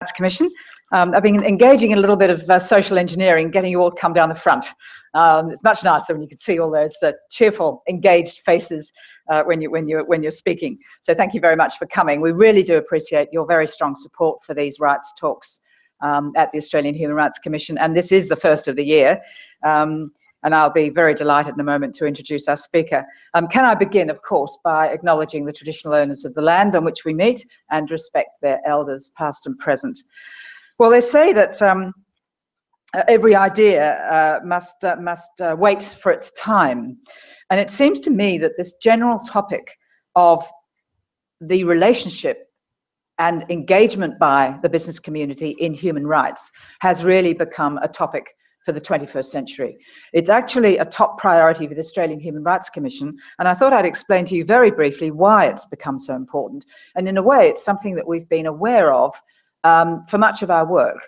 Rights Commission. Um, I've been engaging in a little bit of uh, social engineering, getting you all come down the front. Um, it's much nicer when you can see all those uh, cheerful, engaged faces uh, when you when you when you're speaking. So thank you very much for coming. We really do appreciate your very strong support for these rights talks um, at the Australian Human Rights Commission, and this is the first of the year. Um, and I'll be very delighted in a moment to introduce our speaker. Um, can I begin, of course, by acknowledging the traditional owners of the land on which we meet and respect their elders, past and present. Well, they say that um, every idea uh, must, uh, must uh, wait for its time. And it seems to me that this general topic of the relationship and engagement by the business community in human rights has really become a topic for the 21st century. It's actually a top priority for the Australian Human Rights Commission, and I thought I'd explain to you very briefly why it's become so important. And in a way, it's something that we've been aware of um, for much of our work.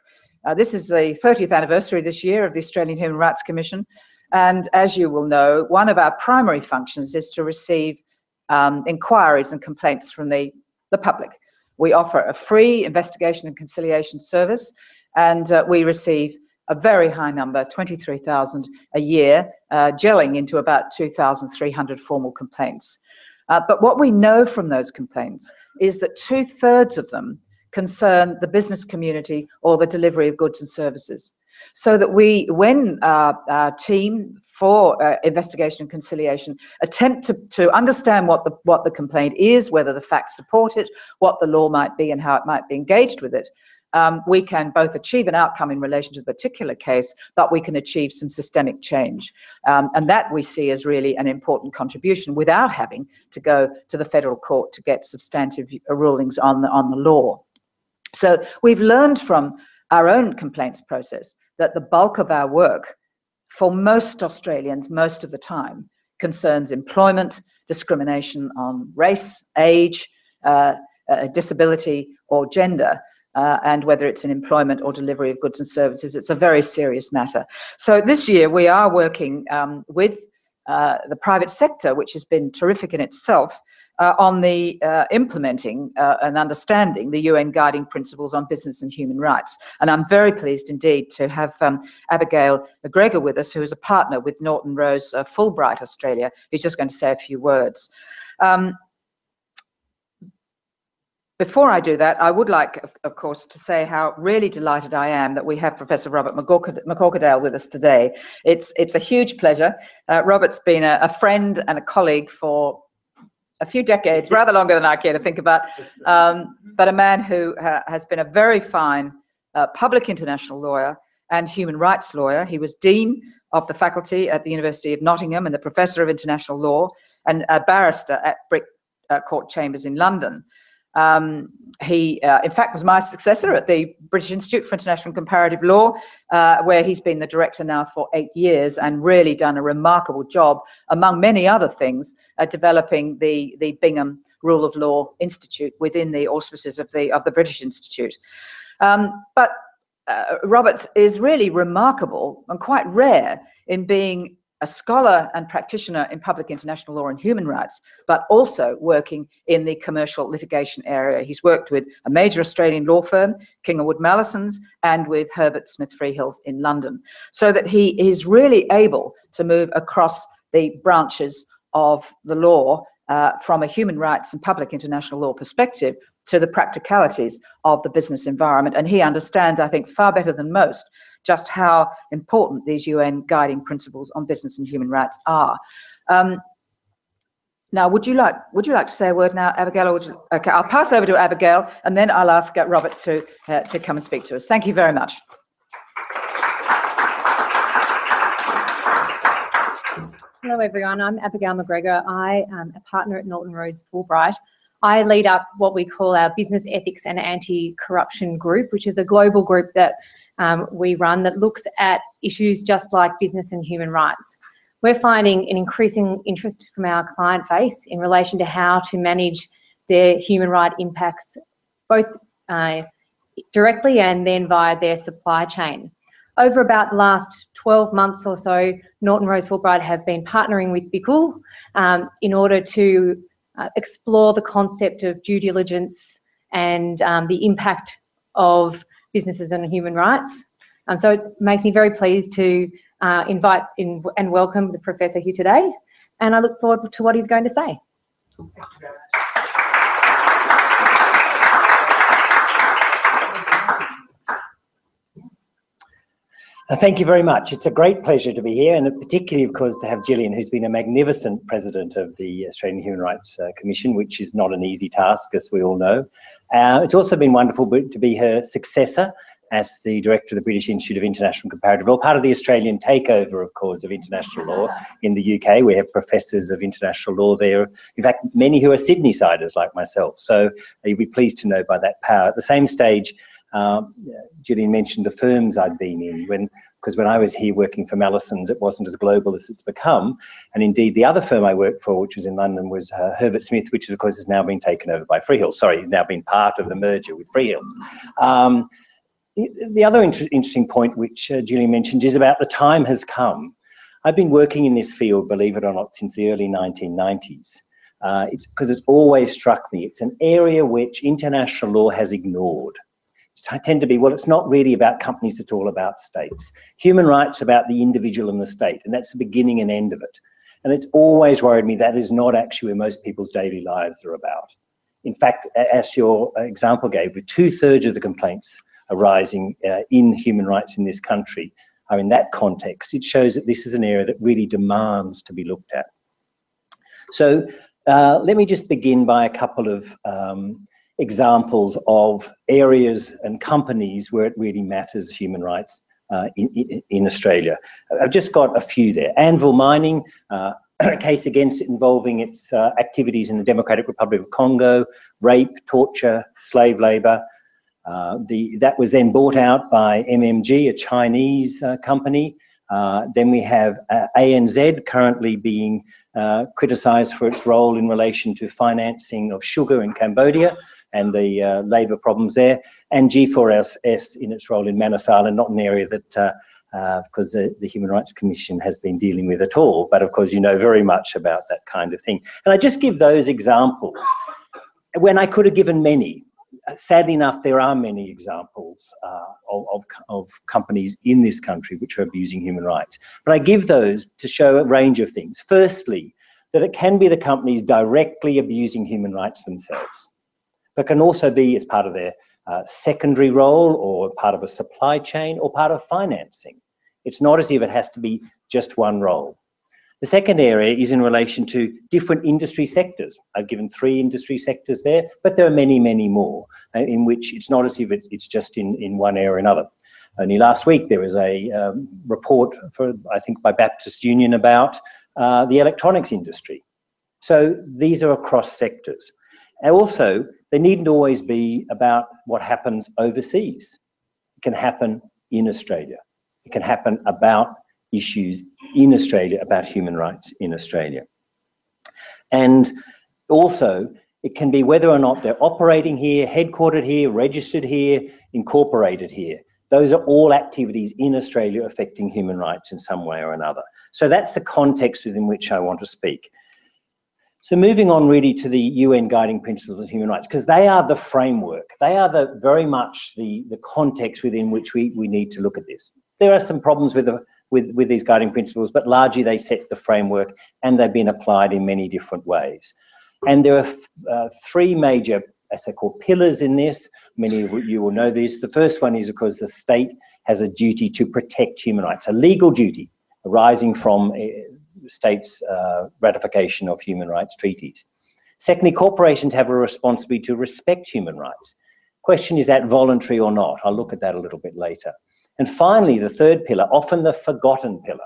Uh, this is the 30th anniversary this year of the Australian Human Rights Commission, and as you will know, one of our primary functions is to receive um, inquiries and complaints from the, the public. We offer a free investigation and conciliation service, and uh, we receive a very high number, 23,000 a year, uh, gelling into about 2,300 formal complaints. Uh, but what we know from those complaints is that two thirds of them concern the business community or the delivery of goods and services. So that we, when our, team for uh, investigation and conciliation attempt to, to understand what the, what the complaint is, whether the facts support it, what the law might be, and how it might be engaged with it, um, we can both achieve an outcome in relation to the particular case, but we can achieve some systemic change. Um, and that we see as really an important contribution without having to go to the federal court to get substantive rulings on the, on the law. So we've learned from our own complaints process that the bulk of our work for most Australians, most of the time, concerns employment, discrimination on race, age, uh, uh, disability, or gender uh, and whether it's in employment or delivery of goods and services. It's a very serious matter. So this year we are working um, with uh, the private sector, which has been terrific in itself, uh, on the uh, implementing uh, and understanding the UN guiding principles on business and human rights. And I'm very pleased indeed to have um, Abigail McGregor with us, who is a partner with Norton Rose uh, Fulbright Australia, who's just going to say a few words. Um, before I do that, I would like, of course, to say how really delighted I am that we have Professor Robert McCorquodale with us today. It's, it's a huge pleasure. Uh, Robert's been a, a, friend and a colleague for a few decades, rather longer than I care to think about, um, but a man who ha has been a very fine uh, public international lawyer and human rights lawyer. He was Dean of the faculty at the University of Nottingham and the Professor of International Law and a barrister at Brick uh, Court Chambers in London. Um, he, uh, in fact, was my successor at the British Institute for International Comparative Law, uh, where he's been the director now for eight years and really done a remarkable job, among many other things, at developing the, the Bingham Rule of Law Institute within the auspices of the, of the British Institute. Um, but uh, Robert is really remarkable and quite rare in being a scholar and practitioner in public international law and human rights, but also working in the commercial litigation area. He's worked with a major Australian law firm, King & Wood Mallesons, and with Herbert Smith Freehills in London, so that he is really able to move across the branches of the law uh, from a human rights and public international law perspective to the practicalities of the business environment. And he understands, I think, far better than most just how important these UN guiding principles on business and human rights are. Um, now, would you like would you like to say a word now, Abigail? You, okay, I'll pass over to Abigail, and then I'll ask Robert to uh, to come and speak to us. Thank you very much. Hello, everyone. I'm Abigail McGregor. I am a partner at Norton Rose Fulbright. I lead up what we call our Business Ethics and Anti-Corruption Group, which is a global group that um, we run that looks at issues just like business and human rights. We're finding an increasing interest from our client base in relation to how to manage their human right impacts, both uh, directly and then via their supply chain. Over about the last 12 months or so, Norton Rose Fulbright have been partnering with BICL um, in order to uh, explore the concept of due diligence and um, the impact of businesses and human rights. Um, so it makes me very pleased to uh, invite in and welcome the professor here today. And I look forward to what he's going to say. Thank you very much. It's a great pleasure to be here, and particularly, of course, to have Gillian, who's been a magnificent president of the Australian Human Rights uh, Commission, which is not an easy task, as we all know. Uh, it's also been wonderful to be her successor as the director of the British Institute of International Comparative Law, part of the Australian takeover, of course, of international law in the UK. We have professors of international law there. In fact, many who are Sydney-siders like myself. So you'll be pleased to know by that power. At the same stage, um, Gillian mentioned the firms I'd been in when because when I was here working for Mallesons, it wasn't as global as it's become. And indeed, the other firm I worked for, which was in London, was uh, Herbert Smith, which of course has now been taken over by Freehills. Sorry, now been part of the merger with Freehills. Um, the, the, other inter interesting point, which uh, mentioned, is about the time has come. I've been working in this field, believe it or not, since the early 1990s. Uh, it's because it's always struck me. It's an area which international law has ignored tend to be, well, it's not really about companies, it's all about states. Human rights about the individual and the state, and that's the beginning and end of it. And it's always worried me that is not actually where most people's daily lives are about. In fact, as your example gave, with two thirds of the complaints arising uh, in human rights in this country are in that context, it shows that this is an area that really demands to be looked at. So uh, let me just begin by a couple of um, examples of areas and companies where it really matters human rights uh, in, in, Australia. I've just got a few there. Anvil Mining, uh, a case against it involving its uh, activities in the Democratic Republic of Congo, rape, torture, slave labour. Uh, the, that was then bought out by MMG, a Chinese uh, company. Uh, then we have ANZ currently being criticised for its role in relation to financing of sugar in Cambodia and the uh, labour problems there, and G4S in its role in Manus Island, not an area that, uh, uh, because the, the, Human Rights Commission has been dealing with at all, but of course you know very much about that kind of thing. And I just give those examples when I could have given many. Sadly enough, there are many examples uh, of, of, of companies in this country which are abusing human rights. But I give those to show a range of things. Firstly, that it can be the companies directly abusing human rights themselves but can also be as part of their uh, secondary role or part of a supply chain or part of financing. It's not as if it has to be just one role. The second area is in relation to different industry sectors. I've given three industry sectors there, but there are many, many more uh, in which it's not as if it's just in, in one area or another. Only last week there was a um, report, for I think by Baptist Union about uh, the electronics industry. So these are across sectors. And also, they needn't always be about what happens overseas. It can happen in Australia. It can happen about issues in Australia, about human rights in Australia. And also, it can be whether or not they're operating here, headquartered here, registered here, incorporated here. Those are all activities in Australia affecting human rights in some way or another. So that's the context within which I want to speak. So moving on really to the UN Guiding Principles of Human Rights, because they are the framework. They are the very much the, the context within which we, we need to look at this. There are some problems with, the, with, with these guiding principles, but largely they set the framework and they've been applied in many different ways. And there are uh, three major, as they call pillars in this. Many of you will know this. The first one is, of course, the state has a duty to protect human rights, a legal duty arising from uh, states' uh, ratification of human rights treaties. Secondly, corporations have a responsibility to respect human rights. Question is that voluntary or not? I'll look at that a little bit later. And finally, the third pillar, often the forgotten pillar,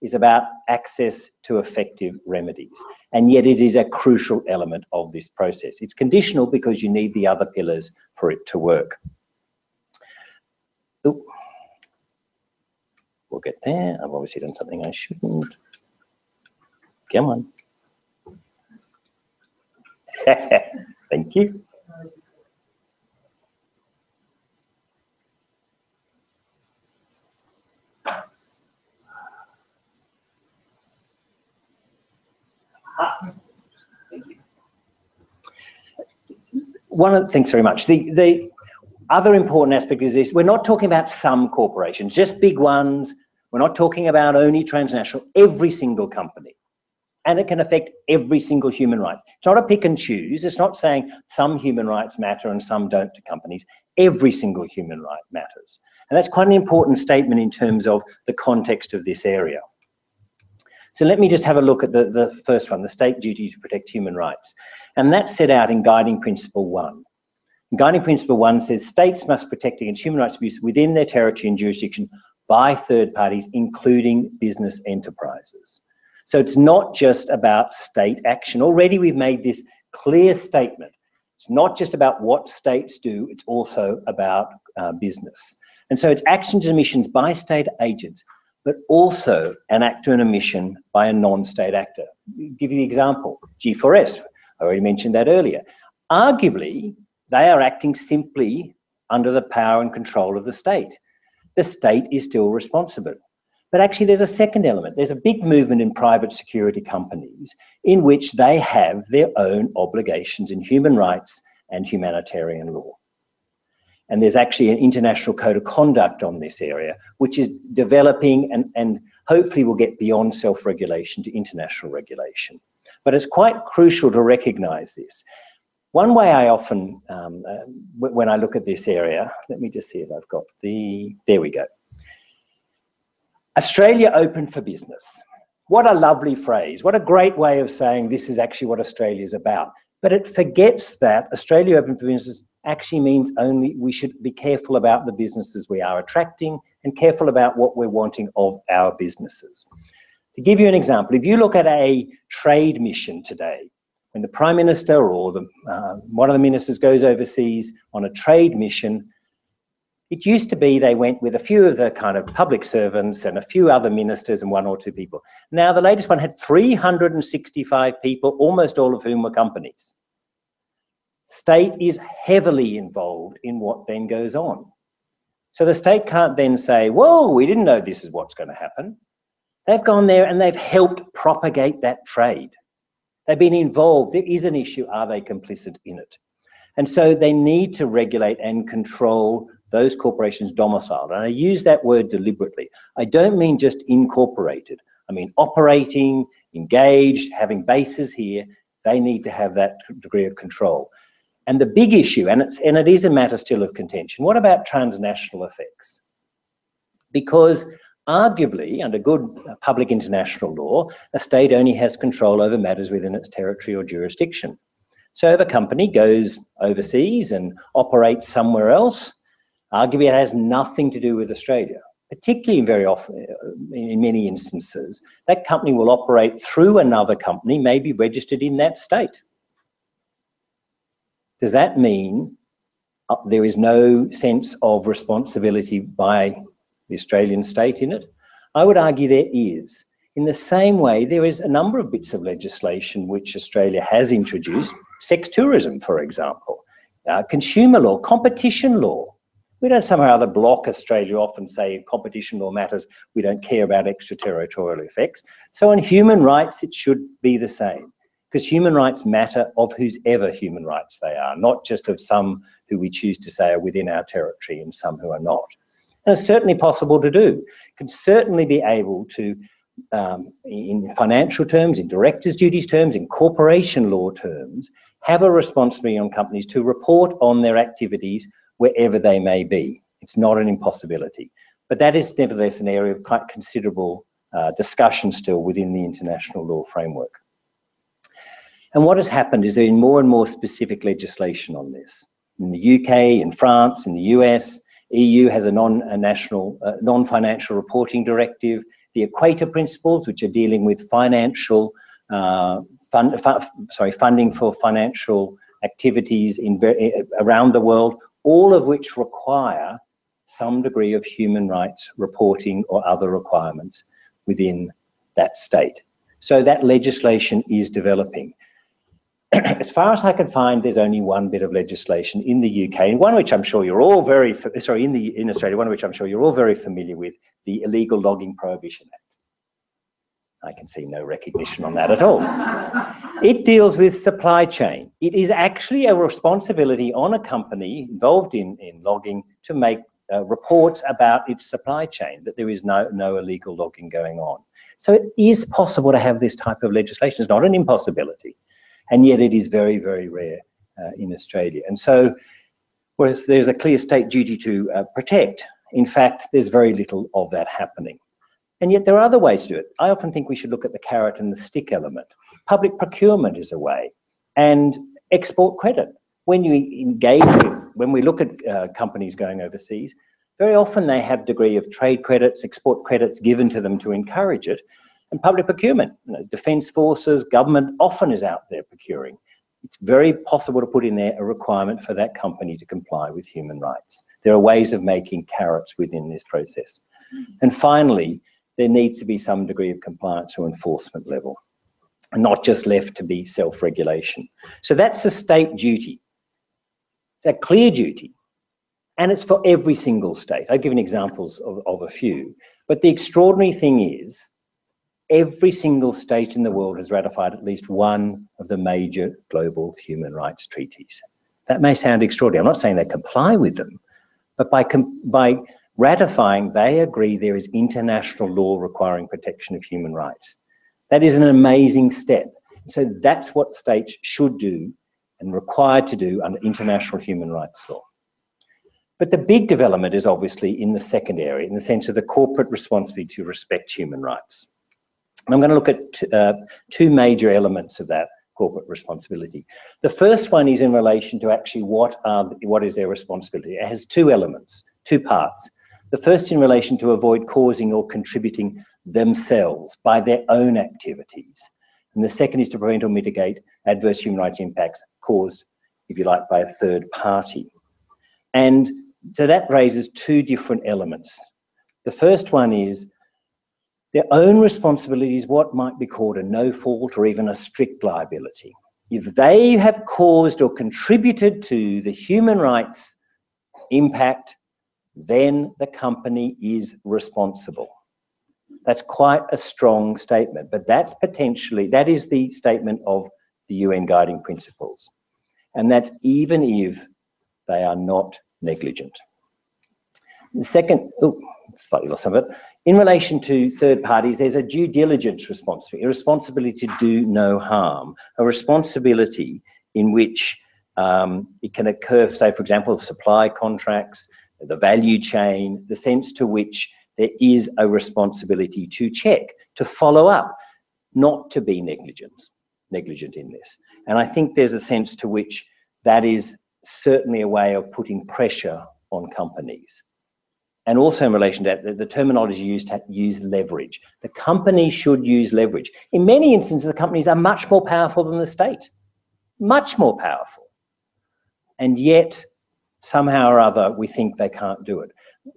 is about access to effective remedies. And yet it is a crucial element of this process. It's conditional because you need the other pillars for it to work. We'll get there. I've obviously done something I shouldn't. Come on. Thank you. One of the, thanks very much. The, the, other important aspect is this, we're not talking about some corporations, just big ones. We're not talking about only transnational, every single company. And it can affect every single human rights. It's not a pick and choose. It's not saying some human rights matter and some don't to companies. Every single human right matters. And that's quite an important statement in terms of the context of this area. So let me just have a look at the, the first one, the state duty to protect human rights. And that's set out in Guiding Principle 1. Guiding Principle 1 says states must protect against human rights abuse within their territory and jurisdiction by third parties, including business enterprises. So it's not just about state action. Already we've made this clear statement. It's not just about what states do, it's also about uh, business. And so it's actions and emissions by state agents, but also an actor and omission by a non-state actor. I'll give you the example, G4S, I already mentioned that earlier. Arguably, they are acting simply under the power and control of the state. The state is still responsible. But actually, there's a second element. There's a big movement in private security companies in which they have their own obligations in human rights and humanitarian law. And there's actually an international code of conduct on this area, which is developing and, and hopefully will get beyond self regulation to international regulation. But it's quite crucial to recognize this. One way I often, um, uh, when I look at this area, let me just see if I've got the, there we go. Australia open for business. What a lovely phrase. What a great way of saying this is actually what Australia is about. But it forgets that Australia open for business actually means only we should be careful about the businesses we are attracting and careful about what we're wanting of our businesses. To give you an example, if you look at a trade mission today, when the Prime Minister or the, uh, one of the ministers goes overseas on a trade mission, it used to be they went with a few of the kind of public servants and a few other ministers and one or two people. Now, the latest one had 365 people, almost all of whom were companies. State is heavily involved in what then goes on. So the state can't then say, whoa, we didn't know this is what's going to happen. They've gone there and they've helped propagate that trade. They've been involved. There is an issue. Are they complicit in it? And so they need to regulate and control those corporations domiciled. And I use that word deliberately. I don't mean just incorporated. I mean operating, engaged, having bases here. They need to have that degree of control. And the big issue, and, it's, and it is a matter still of contention, what about transnational effects? Because Arguably, under good uh, public international law, a state only has control over matters within its territory or jurisdiction. So if a company goes overseas and operates somewhere else, arguably it has nothing to do with Australia. Particularly very often, in many instances, that company will operate through another company, maybe registered in that state. Does that mean uh, there is no sense of responsibility by the Australian state in it? I would argue there is. In the same way, there is a number of bits of legislation which Australia has introduced, sex tourism, for example, uh, consumer law, competition law. We don't somehow or other block Australia off and say competition law matters, we don't care about extraterritorial effects. So on human rights, it should be the same because human rights matter of whose ever human rights they are, not just of some who we choose to say are within our territory and some who are not. And it's certainly possible to do. Could certainly be able to, um, in financial terms, in directors' duties terms, in corporation law terms, have a responsibility on companies to report on their activities wherever they may be. It's not an impossibility. But that is nevertheless an area of quite considerable uh, discussion still within the international law framework. And what has happened is there is more and more specific legislation on this. In the UK, in France, in the US, EU has a non-national, uh, non-financial reporting directive, the Equator Principles, which are dealing with financial, uh, fund, sorry, funding for financial activities in around the world, all of which require some degree of human rights reporting or other requirements within that state. So that legislation is developing. as far as I can find, there's only one bit of legislation in the UK, and one which I'm sure you're all very, sorry, in the in Australia, one which I'm sure you're all very familiar with, the Illegal Logging Prohibition Act. I can see no recognition on that at all. it deals with supply chain. It is actually a responsibility on a company involved in, in logging to make uh, reports about its supply chain, that there is no, no illegal logging going on. So it is possible to have this type of legislation. It's not an impossibility. And yet it is very, very rare uh, in Australia. And so, whereas there's a clear state duty to uh, protect, in fact, there's very little of that happening. And yet there are other ways to do it. I often think we should look at the carrot and the stick element. Public procurement is a way, and export credit. When you engage with, when we look at uh, companies going overseas, very often they have degree of trade credits, export credits given to them to encourage it. And public procurement, you know, defence forces, government often is out there procuring. It's very possible to put in there a requirement for that company to comply with human rights. There are ways of making carrots within this process. And finally, there needs to be some degree of compliance or enforcement level, and not just left to be self-regulation. So that's a state duty. It's a clear duty, and it's for every single state. I've given examples of, of a few, but the extraordinary thing is every single state in the world has ratified at least one of the major global human rights treaties. That may sound extraordinary. I'm not saying they comply with them, but by, by ratifying, they agree there is international law requiring protection of human rights. That is an amazing step. So that's what states should do and required to do under international human rights law. But the big development is obviously in the second area, in the sense of the corporate responsibility to respect human rights. And I'm going to look at uh, two major elements of that corporate responsibility. The first one is in relation to actually what, are, what is their responsibility. It has two elements, two parts. The first in relation to avoid causing or contributing themselves by their own activities. And the second is to prevent or mitigate adverse human rights impacts caused, if you like, by a third party. And so that raises two different elements. The first one is their own responsibility is what might be called a no fault or even a strict liability. If they have caused or contributed to the human rights impact then the company is responsible. That's quite a strong statement, but that's potentially, that is the statement of the UN guiding principles. And that's even if they are not negligent. The second, oh, slightly lost some of it. In relation to third parties, there's a due diligence responsibility, a responsibility to do no harm, a responsibility in which um, it can occur, say, for example, supply contracts, the value chain, the sense to which there is a responsibility to check, to follow up, not to be negligent, negligent in this. And I think there's a sense to which that is certainly a way of putting pressure on companies. And also in relation to that, the, the terminology used to use leverage. The company should use leverage. In many instances, the companies are much more powerful than the state, much more powerful. And yet somehow or other we think they can't do it.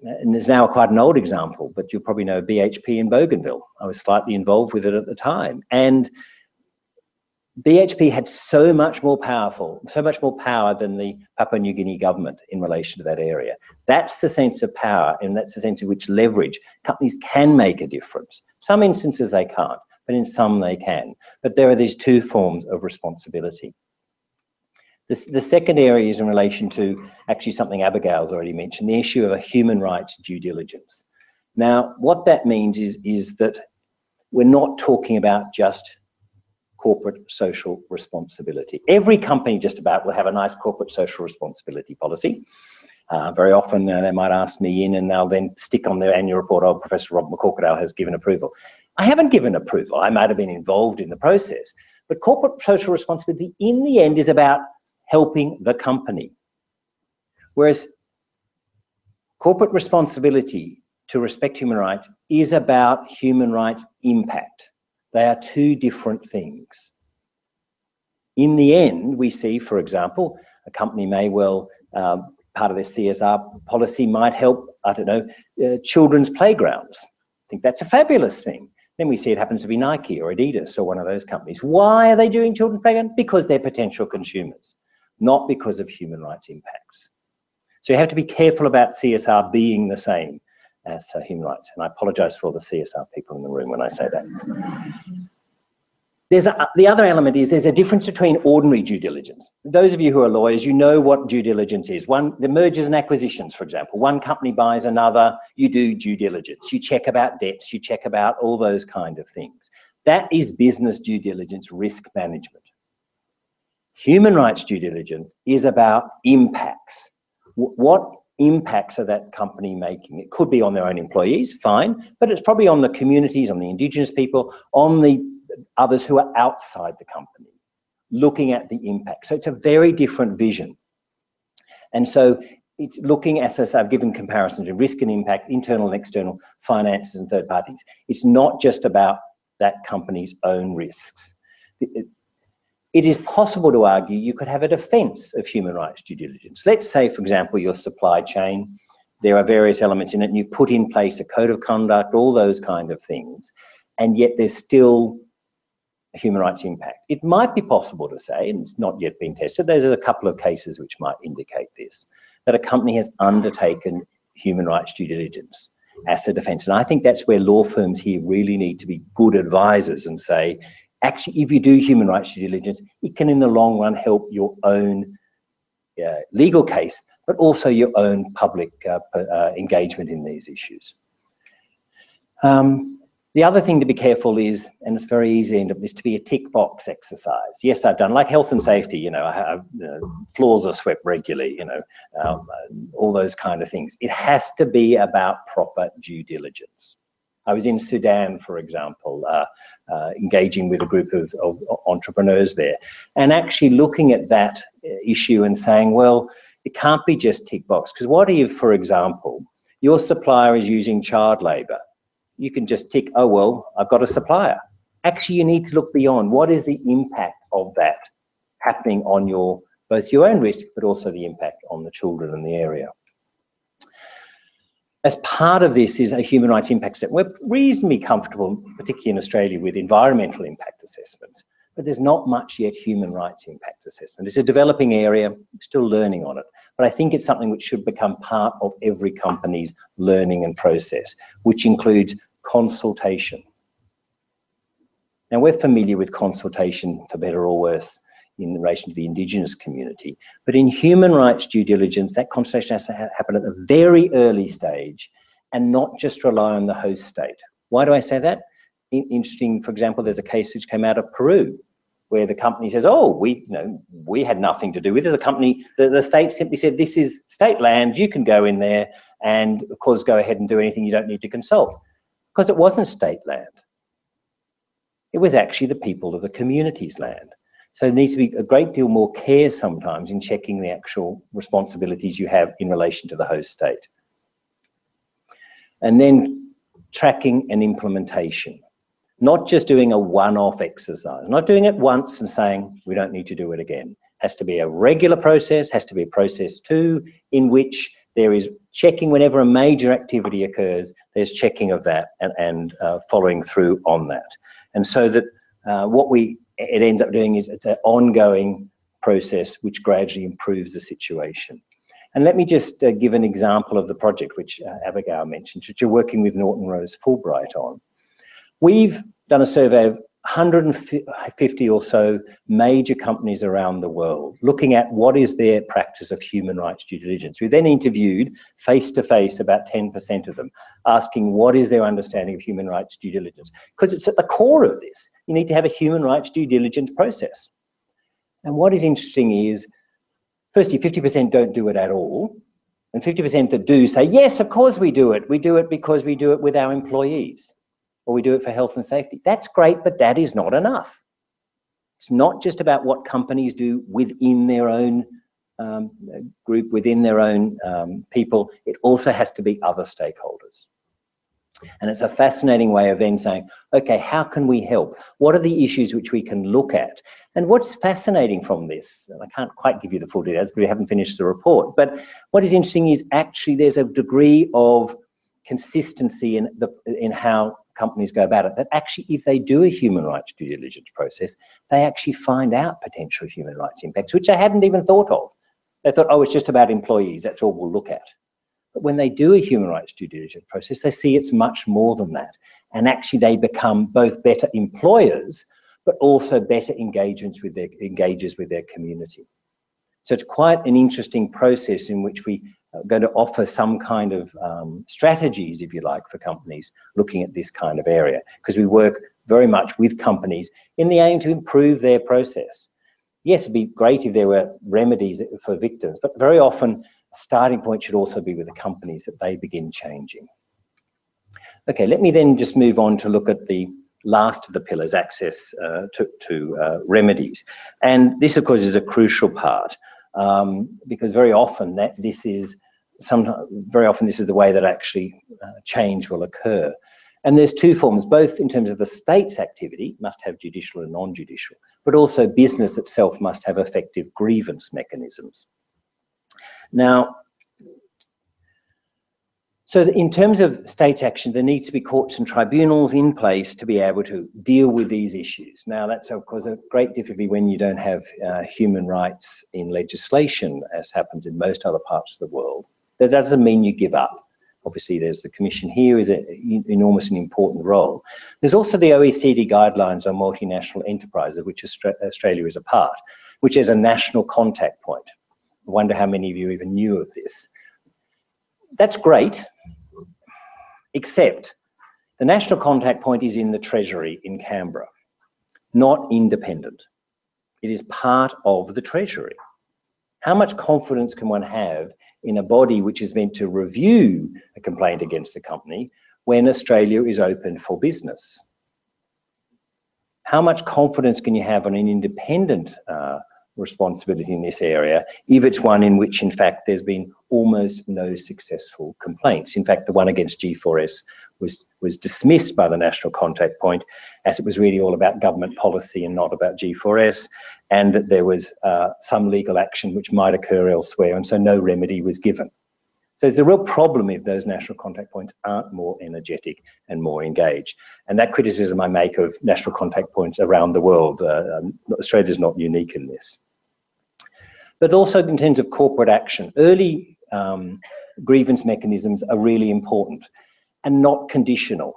And there's now quite an old example, but you'll probably know BHP in Bougainville. I was slightly involved with it at the time. And BHP had so much more powerful, so much more power than the Papua New Guinea government in relation to that area. That's the sense of power, and that's the sense in which leverage companies can make a difference. Some instances they can't, but in some they can. But there are these two forms of responsibility. The, the second area is in relation to actually something Abigail's already mentioned, the issue of a human rights due diligence. Now, what that means is, is that we're not talking about just corporate social responsibility. Every company just about will have a nice corporate social responsibility policy. Uh, very often uh, they might ask me in and they'll then stick on their annual report, oh, Professor Rob McCorquodale has given approval. I haven't given approval. I might have been involved in the process. But corporate social responsibility in the end is about helping the company. Whereas corporate responsibility to respect human rights is about human rights impact. They are two different things. In the end, we see, for example, a company may well, um, part of their CSR policy might help, I don't know, uh, children's playgrounds. I think that's a fabulous thing. Then we see it happens to be Nike or Adidas or one of those companies. Why are they doing children's playgrounds? Because they're potential consumers not because of human rights impacts. So you have to be careful about CSR being the same as uh, human rights. And I apologize for all the CSR people in the room when I say that. there's a, the other element is there's a difference between ordinary due diligence. Those of you who are lawyers, you know what due diligence is. One, the mergers and acquisitions, for example. One company buys another, you do due diligence. You check about debts, you check about all those kind of things. That is business due diligence risk management. Human rights due diligence is about impacts. What impacts are that company making? It could be on their own employees, fine, but it's probably on the communities, on the indigenous people, on the others who are outside the company, looking at the impact. So it's a very different vision. And so it's looking, as I've given comparisons of risk and impact, internal and external, finances and third parties. It's not just about that company's own risks. It, is possible to argue you could have a defence of human rights due diligence. Let's say, for example, your supply chain, there are various elements in it, and you put in place a code of conduct, all those kind of things, and yet there's still a human rights impact. It might be possible to say, and it's not yet been tested, there's a couple of cases which might indicate this, that a company has undertaken human rights due diligence as a defence. And I think that's where law firms here really need to be good advisors and say, actually, if you do human rights due diligence, it can in the long run help your own uh, legal case, but also your own public uh, uh, engagement in these issues. Um, the other thing to be careful is, and it's very easy this, to be a tick box exercise. Yes, I've done like health and safety. You know, I have, floors are swept regularly. You know, um, all those kind of things. It has to be about proper due diligence. I was in Sudan, for example, uh, uh, engaging with a group of, of, entrepreneurs there, and actually looking at that uh, issue and saying, well, it can't be just tick box because what if, for example, your supplier is using child labour? you can just tick, oh, well, I've got a supplier. Actually, you need to look beyond. What is the impact of that happening on your both your own risk, but also the impact on the children in the area? As part of this is a human rights impact set. We're reasonably comfortable, particularly in Australia, with environmental impact assessments, but there's not much yet human rights impact assessment. It's a developing area, still learning on it. But I think it's something which should become part of every company's learning and process, which includes consultation. Now, we're familiar with consultation, for better or worse, in relation to the Indigenous community. But in human rights due diligence, that consultation has to ha happen at a very early stage and not just rely on the host state. Why do I say that? In interesting, for example, there's a case which came out of Peru where the company says, oh, we, you know, we had nothing to do with it. The company, the, the state simply said, this is state land, you can go in there and of course go ahead and do anything you don't need to consult because it wasn't state land. It was actually the people of the community's land. So there needs to be a great deal more care sometimes in checking the actual responsibilities you have in relation to the host state. And then tracking and implementation. Not just doing a one-off exercise, not doing it once and saying, we don't need to do it again. Has to be a regular process, has to be a process too, in which there is checking whenever a major activity occurs, there's checking of that and, and uh, following through on that. And so that uh, what we it ends up doing is it's an ongoing process which gradually improves the situation. And let me just uh, give an example of the project which uh, Abigail mentioned, which you're working with Norton Rose Fulbright on. We've done a survey of 150 or so major companies around the world looking at what is their practice of human rights due diligence. We then interviewed face to face about 10% of them, asking what is their understanding of human rights due diligence. Because it's at the core of this. You need to have a human rights due diligence process. And what is interesting is, firstly, 50% don't do it at all. And 50% that do say, yes, of course we do it. We do it because we do it with our employees or we do it for health and safety. That's great, but that is not enough. It's not just about what companies do within their own um, group, within their own um, people. It also has to be other stakeholders. And it's a fascinating way of then saying, okay, how can we help? What are the issues which we can look at? And what's fascinating from this, and I can't quite give you the full details because we haven't finished the report, but what is interesting is actually there's a degree of consistency in the in how companies go about it, that actually if they do a human rights due diligence process, they actually find out potential human rights impacts, which they hadn't even thought of. They thought, oh, it's just about employees, that's all we'll look at. But when they do a human rights due diligence process, they see it's much more than that. And actually they become both better employers, but also better engagements with their engages with their community. So it's quite an interesting process in which we going to offer some kind of um, strategies, if you like, for companies looking at this kind of area, because we work very much with companies in the aim to improve their process. Yes, it'd be great if there were remedies for victims, but very often starting point should also be with the companies that they begin changing. Okay, let me then just move on to look at the last of the pillars, access uh, to, to uh, remedies. And this, of course, is a crucial part um, because very often that this is some, very often this is the way that actually uh, change will occur. And there's two forms, both in terms of the state's activity, must have judicial and non-judicial, but also business itself must have effective grievance mechanisms. Now, so in terms of state action, there needs to be courts and tribunals in place to be able to deal with these issues. Now, that's of course a great difficulty when you don't have uh, human rights in legislation, as happens in most other parts of the world. That doesn't mean you give up. Obviously, there's the Commission here is an enormous and important role. There's also the OECD guidelines on multinational enterprises, of which Australia is a part, which is a national contact point. I wonder how many of you even knew of this. That's great, except the national contact point is in the Treasury in Canberra, not independent. It is part of the Treasury. How much confidence can one have in a body which is meant to review a complaint against a company when Australia is open for business? How much confidence can you have on an independent uh, responsibility in this area if it's one in which, in fact, there's been almost no successful complaints. In fact, the one against G4S was, was dismissed by the National Contact Point as it was really all about government policy and not about G4S, and that there was uh, some legal action which might occur elsewhere, and so no remedy was given. So it's a real problem if those national contact points aren't more energetic and more engaged. And that criticism I make of national contact points around the world, uh, um, Australia is not unique in this. But also in terms of corporate action, early um, grievance mechanisms are really important and not conditional.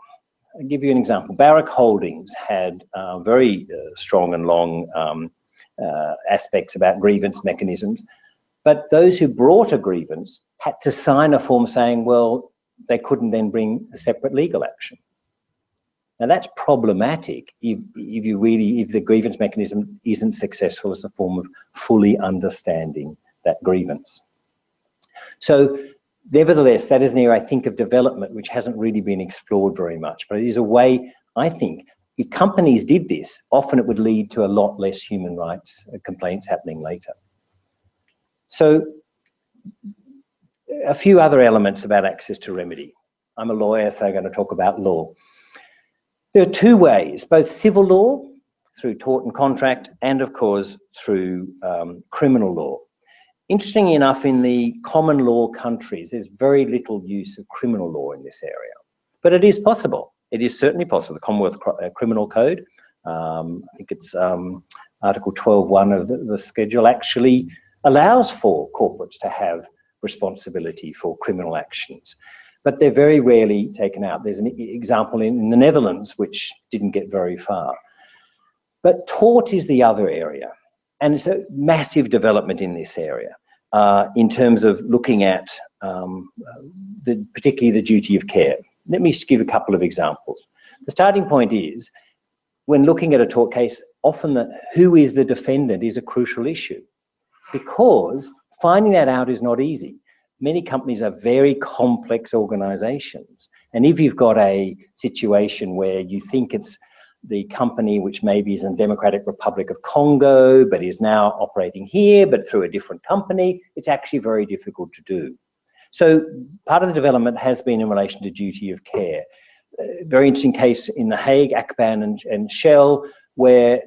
I'll give you an example. Barrick Holdings had uh, very uh, strong and long um, uh, aspects about grievance mechanisms, but those who brought a grievance had to sign a form saying, well, they couldn't then bring a separate legal action. Now that's problematic if, if you really, if the grievance mechanism isn't successful as a form of fully understanding that grievance. So nevertheless, that is an area I think of development which hasn't really been explored very much, but it is a way, I think, if companies did this, often it would lead to a lot less human rights uh, complaints happening later. So a few other elements about access to remedy. I'm a lawyer, so I'm going to talk about law. There are two ways, both civil law, through tort and contract, and of course through um, criminal law. Interestingly enough, in the common law countries, there's very little use of criminal law in this area. But it is possible. It is certainly possible. The Commonwealth uh, Criminal Code, um, I think it's um, Article 12.1 of the, the schedule, actually allows for corporates to have responsibility for criminal actions. But they're very rarely taken out. There's an example in, the Netherlands which didn't get very far. But tort is the other area. And it's a massive development in this area uh, in terms of looking at um, the, particularly the duty of care. Let me just give a couple of examples. The starting point is when looking at a tort case, often the, who is the defendant is a crucial issue because finding that out is not easy. Many companies are very complex organizations. And if you've got a situation where you think it's the company which maybe is in Democratic Republic of Congo, but is now operating here, but through a different company, it's actually very difficult to do. So part of the development has been in relation to duty of care. Uh, very interesting case in The Hague, Akpan and, and Shell, where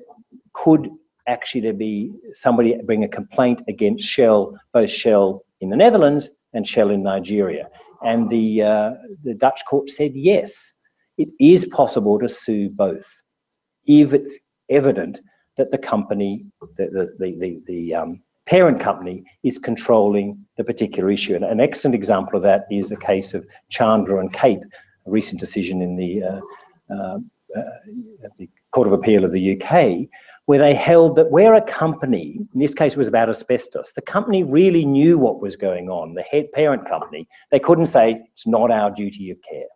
could actually there be somebody bring a complaint against Shell, both Shell in the Netherlands and Shell in Nigeria. And the, uh, the Dutch court said yes, it is possible to sue both if it's evident that the company, the, the, the, the, um, parent company is controlling the particular issue. And an excellent example of that is the case of Chandler and Cape, a recent decision in the, uh, uh, uh the Court of Appeal of the UK, where they held that where a company, in this case it was about asbestos, the company really knew what was going on, the head parent company, they couldn't say it's not our duty of care.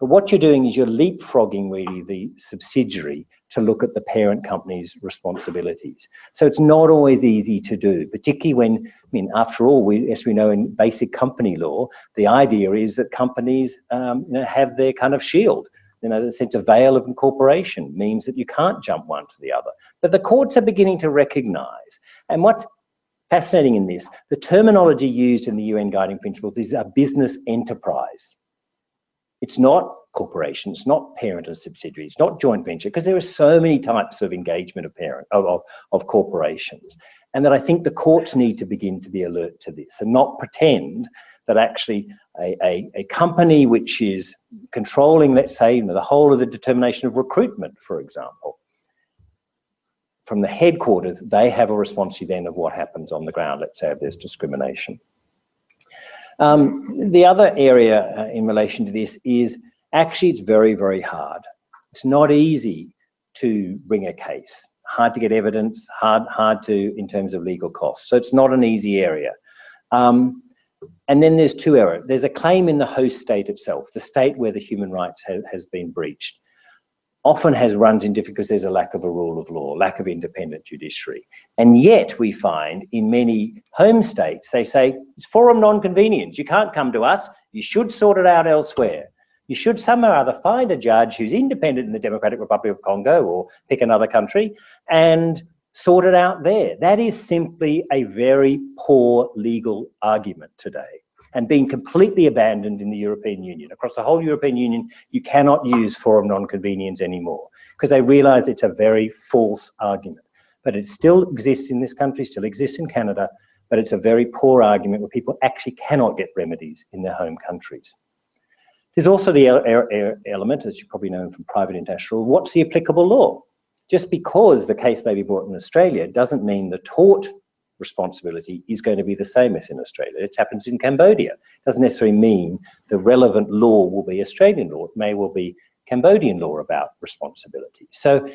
But what you're doing is you're leapfrogging really the subsidiary to look at the parent company's responsibilities. So it's not always easy to do, particularly when, I mean, after all, we, as we know in basic company law, the idea is that companies um, you know, have their kind of shield. You know, the sense of veil of incorporation means that you can't jump one to the other. But the courts are beginning to recognize, and what's fascinating in this, the terminology used in the UN Guiding Principles is a business enterprise. It's not corporation, it's not parent and subsidiary, it's not joint venture, because there are so many types of engagement of parent of, of, of corporations. And that I think the courts need to begin to be alert to this and not pretend that actually a, a, a company which is controlling, let's say, you know, the whole of the determination of recruitment, for example, from the headquarters, they have a responsibility then of what happens on the ground, let's say if there's discrimination. Um, the other area uh, in relation to this is actually it's very, very hard. It's not easy to bring a case, hard to get evidence, hard, hard to in terms of legal costs. So it's not an easy area. Um, and then there's two areas. There's a claim in the host state itself, the state where the human rights ha has been breached often has runs into because there's a lack of a rule of law, lack of independent judiciary. And yet we find in many home states, they say, it's forum non-conveniens. You can't come to us. You should sort it out elsewhere. You should somehow or other find a judge who's independent in the Democratic Republic of Congo or pick another country and sort it out there. That is simply a very poor legal argument today and being completely abandoned in the European Union. Across the whole European Union, you cannot use forum non-conveniens anymore because they realize it's a very false argument. But it still exists in this country, still exists in Canada, but it's a very poor argument where people actually cannot get remedies in their home countries. There's also the element, as you probably know from private international, what's the applicable law? Just because the case may be brought in Australia doesn't mean the tort responsibility is going to be the same as in Australia. It happens in Cambodia. It doesn't necessarily mean the relevant law will be Australian law. It may well be Cambodian law about responsibility. So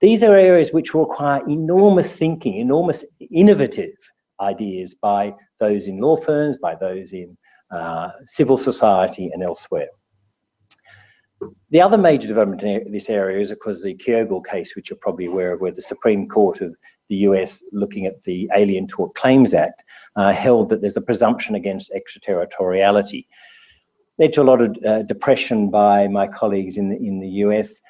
these are areas which require enormous thinking, enormous innovative ideas by those in law firms, by those in uh, civil society and elsewhere. The other major development in this area is, of course, the Kiobel case, which you're probably aware of, where the Supreme Court of the US, looking at the Alien Tort Claims Act, uh, held that there's a presumption against extraterritoriality. Led to a lot of uh, depression by my colleagues in the, in the US.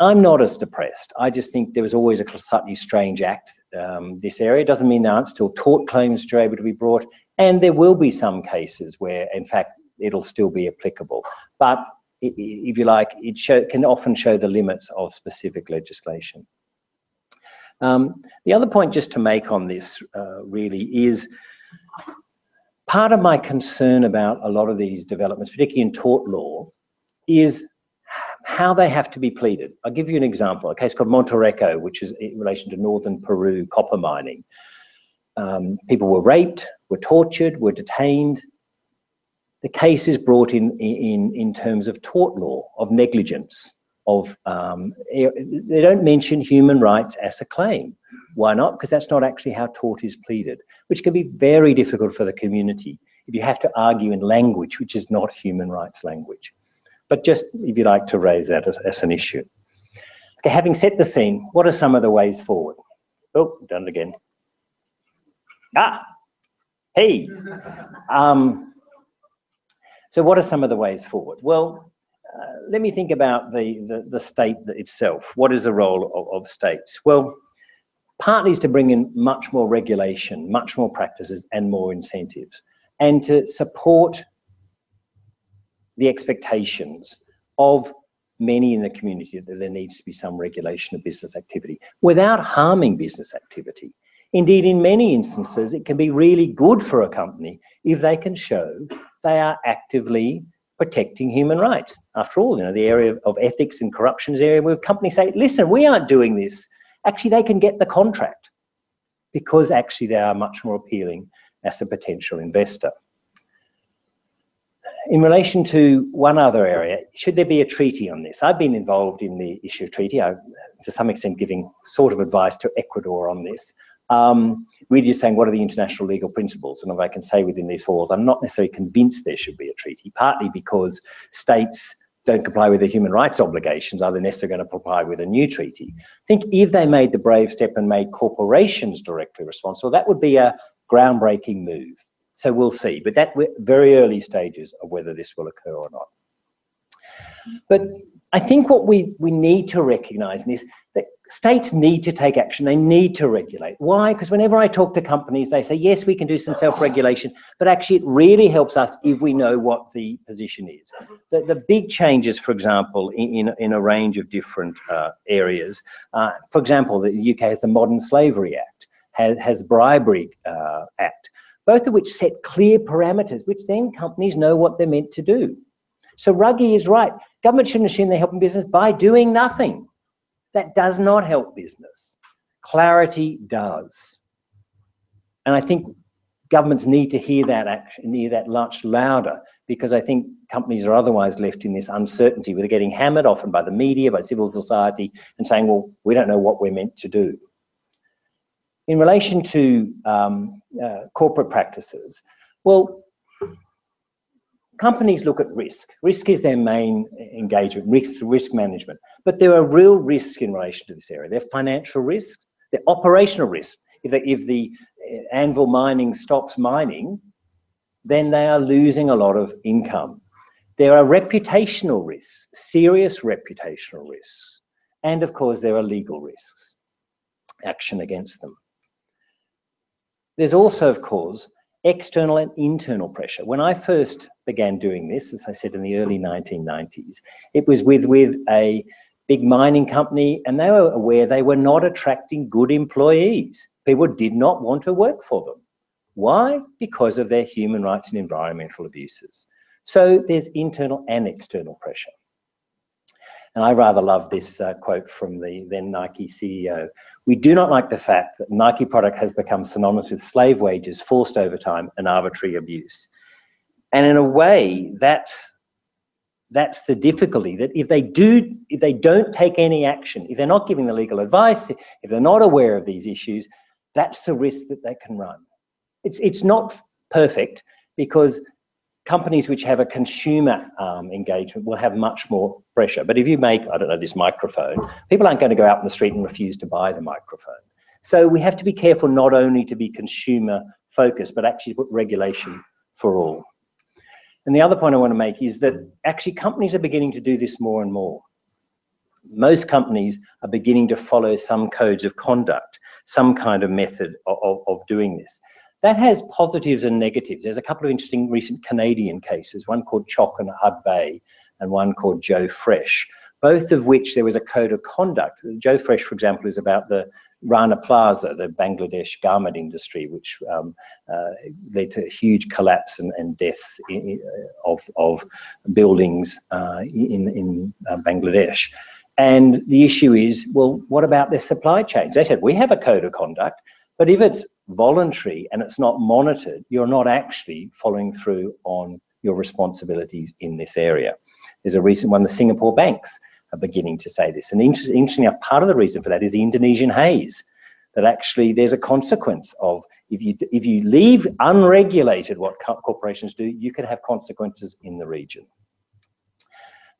I'm not as depressed. I just think there was always a slightly strange act, um, this area. It doesn't mean there aren't still tort claims which are able to be brought. And there will be some cases where, in fact, it'll still be applicable. But if you like, it show, can often show the limits of specific legislation. Um, the other point just to make on this uh, really is part of my concern about a lot of these developments, particularly in tort law, is how they have to be pleaded. I'll give you an example, a case called Monterrico, which is in relation to northern Peru copper mining. Um, people were raped, were tortured, were detained, the case is brought in in, in terms of tort law, of negligence, of um, they don't mention human rights as a claim. Why not? Because that's not actually how tort is pleaded, which can be very difficult for the community if you have to argue in language which is not human rights language. But just if you like to raise that as, as an issue. Okay, having set the scene, what are some of the ways forward? Oh, done it again. Ah, hey. Um, so what are some of the ways forward? Well, uh, let me think about the, the, the state itself. What is the role of, of states? Well, partly is to bring in much more regulation, much more practices and more incentives, and to support the expectations of many in the community that there needs to be some regulation of business activity without harming business activity. Indeed, in many instances, it can be really good for a company if they can show they are actively protecting human rights. After all, you know, the area of ethics and corruption is an area where companies say, listen, we aren't doing this. Actually, they can get the contract because actually they are much more appealing as a potential investor. in relation to one other area, should there be a treaty on this? I've been involved in the issue of treaty, I'm to some extent giving sort of advice to Ecuador on this. Um, really just saying what are the international legal principles? And if I can say within these walls, I'm not necessarily convinced there should be a treaty, partly because states don't comply with their human rights obligations, are they necessarily going to comply with a new treaty? I think if they made the brave step and made corporations directly responsible, that would be a groundbreaking move. So we'll see. But that very early stages of whether this will occur or not. But I think what we, we need to recognise is that states need to take action. They need to regulate. Why? Because whenever I talk to companies, they say, yes, we can do some self-regulation, but actually it really helps us if we know what the position is. The, the big changes, for example, in, in, in a range of different uh, areas, uh, for example, the UK has the Modern Slavery Act, has, has Bribery uh, Act, both of which set clear parameters, which then companies know what they're meant to do. So Ruggie is right. Government shouldn't assume they're helping business by doing nothing. That does not help business. Clarity does. And I think governments need to hear that action, hear that much louder, because I think companies are otherwise left in this uncertainty where they're getting hammered often by the media, by civil society, and saying, well, we don't know what we're meant to do. In relation to um, uh, corporate practices, well, companies look at risk. Risk is their main engagement, risk, risk management. But there are real risks in relation to this area. There are financial risks, there are operational risks. If, if the uh, anvil mining stops mining, then they are losing a lot of income. There are reputational risks, serious reputational risks. And of course, there are legal risks, action against them. There's also, of course, external and internal pressure. When I first began doing this, as I said, in the early 1990s, it was with, with a big mining company and they were aware they were not attracting good employees. People did not want to work for them. Why? Because of their human rights and environmental abuses. So there's internal and external pressure. And I rather love this uh, quote from the then Nike CEO. We do not like the fact that Nike product has become synonymous with slave wages, forced overtime, and arbitrary abuse. And in a way, that's that's the difficulty that if they do if they don't take any action if they're not giving the legal advice if they're not aware of these issues that's the risk that they can run it's it's not perfect because companies which have a consumer um, engagement will have much more pressure. But if you make, I don't know, this microphone, people aren't going to go out in the street and refuse to buy the microphone. So we have to be careful not only to be consumer focused, but actually put regulation for all. And the other point I want to make is that actually companies are beginning to do this more and more. Most companies are beginning to follow some codes of conduct, some kind of method of, of, of doing this. That has positives and negatives. There's a couple of interesting recent Canadian cases, one called Choc and Hudbay and one called Joe Fresh, both of which there was a code of conduct. Joe Fresh, for example, is about the Rana Plaza, the Bangladesh garment industry, which um, uh, led to a huge collapse and, and deaths in, of, of buildings uh, in, in uh, Bangladesh. And the issue is, well, what about their supply chains? They said, we have a code of conduct, but if it's voluntary and it's not monitored, you're not actually following through on your responsibilities in this area. There's a recent one, the Singapore banks are beginning to say this. And inter interestingly enough, part of the reason for that is the Indonesian haze, that actually there's a consequence of if you, if you leave unregulated what co corporations do, you can have consequences in the region.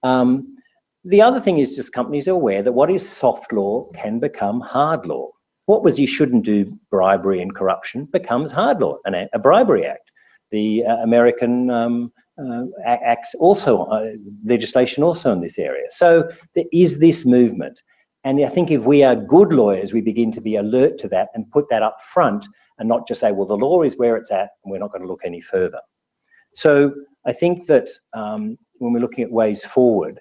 Um, the other thing is just companies are aware that what is soft law can become hard law. What was you shouldn't do bribery and corruption becomes hard law, an, a bribery act. The uh, American um, uh, acts also, uh, legislation also in this area. So there is this movement. And I think if we are good lawyers, we begin to be alert to that and put that up front and not just say, well, the law is where it's at and we're not going to look any further. So I think that um, when we're looking at ways forward,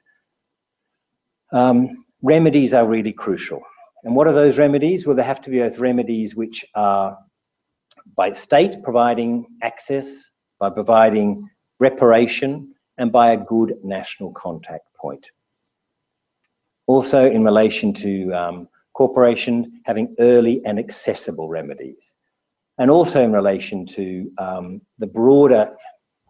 um, remedies are really crucial. And what are those remedies? Well, there have to be both remedies which are by state providing access, by providing reparation, and by a good national contact point. Also in relation to um, corporation having early and accessible remedies. And also in relation to um, the broader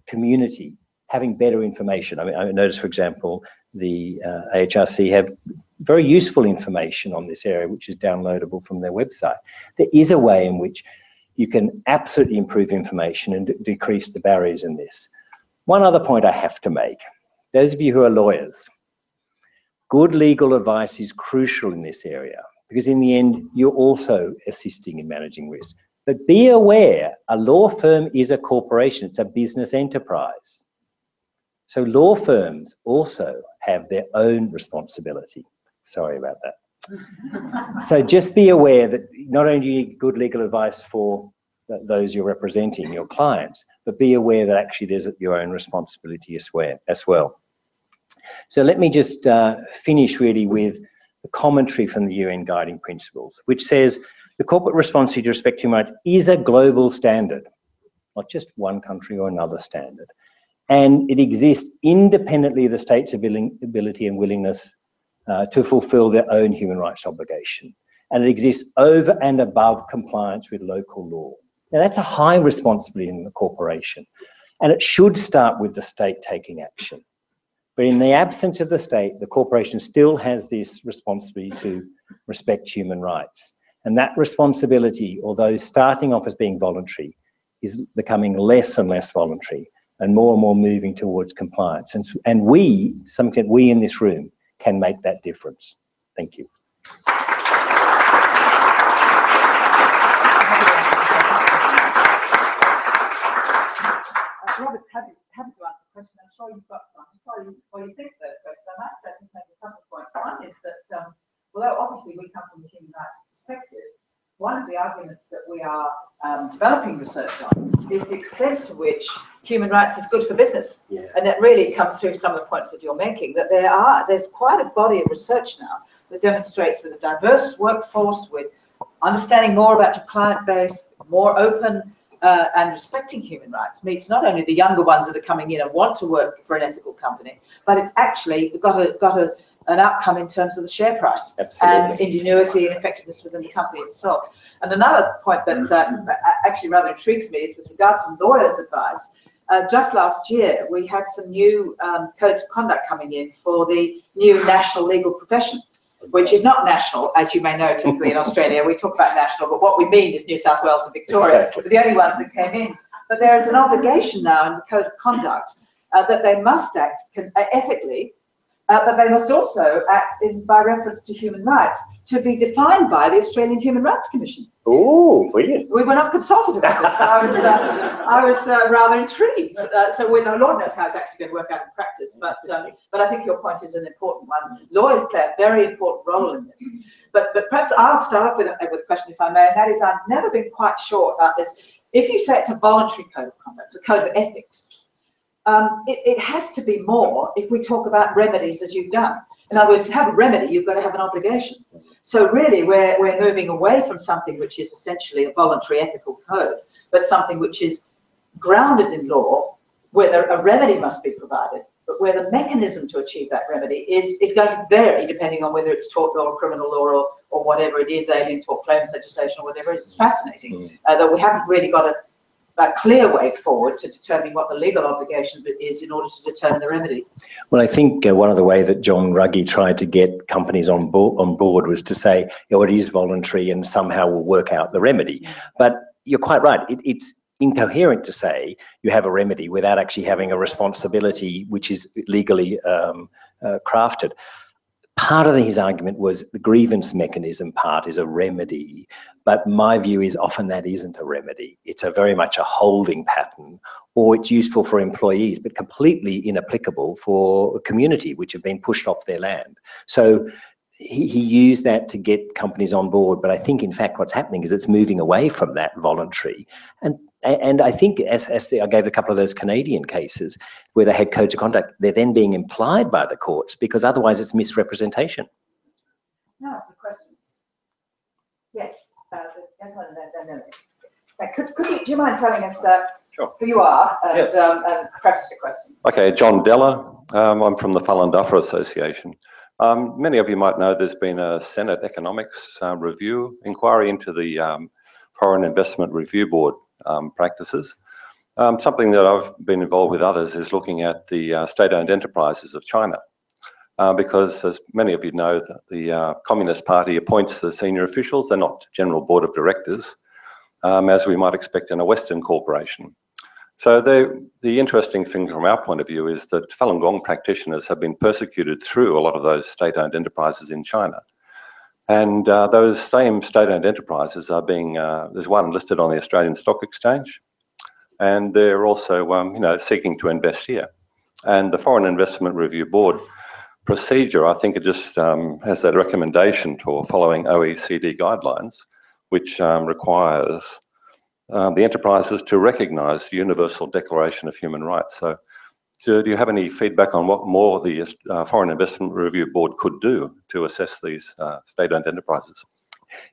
community having better information. I mean, I noticed, for example, the uh, AHRC have very useful information on this area, which is downloadable from their website. There is a way in which you can absolutely improve information and decrease the barriers in this. One other point I have to make, those of you who are lawyers, good legal advice is crucial in this area because in the end, you're also assisting in managing risk. But be aware, a law firm is a corporation, it's a business enterprise. So law firms also have their own responsibility. Sorry about that. so just be aware that not only do you need good legal advice for those you're representing, your clients, but be aware that actually there's your own responsibility as well. So let me just uh, finish really with the commentary from the UN Guiding Principles, which says the corporate responsibility to respect human rights is a global standard, not just one country or another standard. And it exists independently of the state's ability and willingness uh, to fulfill their own human rights obligation. And it exists over and above compliance with local law. Now, that's a high responsibility in the corporation. And it should start with the state taking action. But in the absence of the state, the corporation still has this responsibility to respect human rights. And that responsibility, although starting off as being voluntary, is becoming less and less voluntary and more and more moving towards compliance. And, and we, some extent, we in this room, can make that difference. Thank you. Is that um, although obviously we come from the human rights perspective, one of the arguments that we are um, developing research on is the extent to which human rights is good for business. Yeah. And that really comes through some of the points that you're making, that there are, there's quite a body of research now that demonstrates with a diverse workforce, with understanding more about your client base, more open uh, and respecting human rights meets not only the younger ones that are coming in and want to work for an ethical company, but it's actually got a got a, an outcome in terms of the share price Absolutely. and ingenuity and effectiveness within the company itself. And another point that uh, actually rather intrigues me is with regard to lawyers' advice. Uh, just last year, we had some new um, codes of conduct coming in for the new national legal profession which is not national, as you may know, typically in Australia, we talk about national, but what we mean is New South Wales and Victoria, Exactly. the only ones that came in. But there is an obligation now in the Code of Conduct uh, that they must act uh, ethically, uh, but they must also act in, by reference to human rights to be defined by the Australian Human Rights Commission. Oh, brilliant. We were not consulted about this, I was, uh, I was uh, rather intrigued. Uh, so we know, Lord knows how it's actually going to work out in practice, but, um, but I think your point is an important one. Lawyers play a very important role in this. But, but perhaps I'll start off with a, with a question, if I may, and that is I've never been quite sure about this. If you say it's a voluntary code of conduct, a code of ethics, um, it, it has to be more if we talk about remedies as you've done. In other words, to have a remedy, you've got to have an obligation. So really, we're, we're moving away from something which is essentially a voluntary ethical code, but something which is grounded in law, where there, a remedy must be provided, but where the mechanism to achieve that remedy is, is going to vary depending on whether it's tort law or criminal law or, or whatever it is, alien tort claims legislation or whatever. It's fascinating Mm. uh, that we haven't really got a, a clear way forward to determining what the legal obligation is in order to determine the remedy. Well, I think uh, one of the way that John Ruggie tried to get companies on board, on board was to say, oh, it is voluntary and somehow we'll work out the remedy. But you're quite right. It, it's incoherent to say you have a remedy without actually having a responsibility which is legally um, uh, crafted. Part of his argument was the grievance mechanism part is a remedy, but my view is often that isn't a remedy. It's a very much a holding pattern, or it's useful for employees, but completely inapplicable for a community which have been pushed off their land. So he, he used that to get companies on board, but I think in fact what's happening is it's moving away from that voluntary. And and I think as, as the, I gave a couple of those Canadian cases where they had codes of conduct, they're then being implied by the courts because otherwise it's misrepresentation. Now it's the questions. Yes, uh, the gentleman in the- in the- Uh, Could, could you, do you mind telling us uh, Sure. who you are and, Yes. um, and preface your question? Okay, John Della. Um, I'm from the Falun Association. Um, many of you might know there's been a Senate Economics uh, Review inquiry into the um, Foreign Investment Review Board um, practices. Um, something that I've been involved with others is looking at the uh, state-owned enterprises of China. Uh, because as many of you know, the, the uh, Communist Party appoints the senior officials. They're not general board of directors, um, as we might expect in a Western corporation. So the, the interesting thing from our point of view is that Falun Gong practitioners have been persecuted through a lot of those state-owned enterprises in China. And uh, those same state-owned enterprises are being, uh, there's one listed on the Australian Stock Exchange, and they're also, um, you know, seeking to invest here. And the Foreign Investment Review Board procedure, I think it just um, has that recommendation for following OECD guidelines, which um, requires um, the enterprises to recognise the Universal Declaration of Human Rights. So, do you have any feedback on what more the uh, Foreign Investment Review Board could do to assess these uh, state-owned enterprises?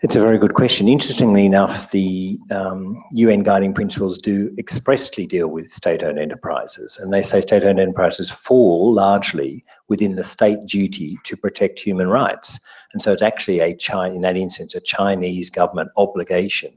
It's a very good question. Interestingly enough, the um, UN guiding principles do expressly deal with state-owned enterprises, and they say state-owned enterprises fall largely within the state duty to protect human rights. And so it's actually a China, in that instance, a Chinese government obligation